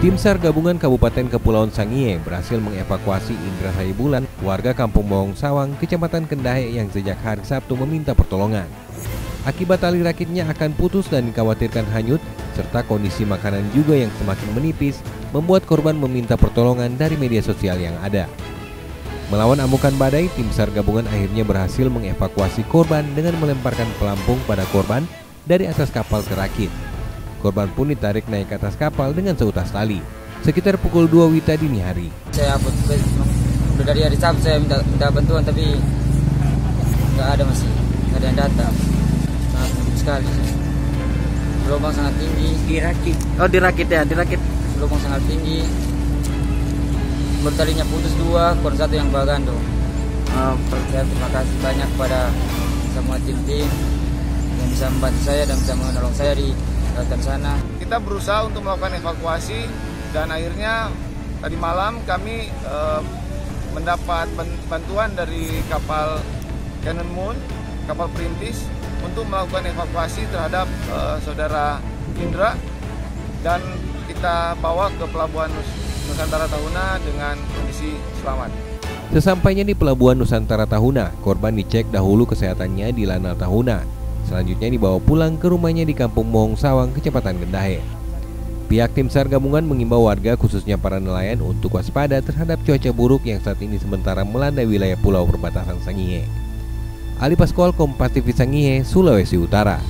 Tim SAR gabungan Kabupaten Kepulauan Sangihe berhasil mengevakuasi Indra Bulan, warga Kampung Bawang Sawang, Kecamatan Kendahe yang sejak hari Sabtu meminta pertolongan. Akibat tali rakitnya akan putus dan dikhawatirkan hanyut, serta kondisi makanan juga yang semakin menipis, membuat korban meminta pertolongan dari media sosial yang ada. Melawan amukan badai, tim SAR gabungan akhirnya berhasil mengevakuasi korban dengan melemparkan pelampung pada korban dari atas kapal kerakit. Korban pun ditarik naik ke atas kapal dengan seutas tali. Sekitar pukul 2 Wita dini hari. Saya udah dari hari Sabtu saya minta, minta bantuan tapi nggak ada masih, nggak ada yang datang. Sangat sekali. Gelombang sangat tinggi. Dirakit. Oh dirakit ya, dirakit. Gelombang sangat tinggi. Bertalinya putus dua, kurang satu yang bagando. Oh, saya terima kasih banyak pada semua tim-tim yang bisa membantu saya dan bisa menolong saya di datang sana. Kita berusaha untuk melakukan evakuasi dan akhirnya tadi malam kami e, mendapat bantuan dari kapal Cannon Moon, kapal perintis untuk melakukan evakuasi terhadap e, saudara Indra dan kita bawa ke pelabuhan Nusantara Tahuna dengan kondisi selamat. Sesampainya di Pelabuhan Nusantara Tahuna, korban dicek dahulu kesehatannya di Lanal Tahuna Selanjutnya dibawa pulang ke rumahnya di Kampung Mong Sawang, Kecepatan Gendahe. Pihak tim SAR gabungan mengimbau warga khususnya para nelayan untuk waspada terhadap cuaca buruk yang saat ini sementara melanda wilayah pulau perbatasan Sangihe. Ali Paskol Kompas TV Sangihe, Sulawesi Utara.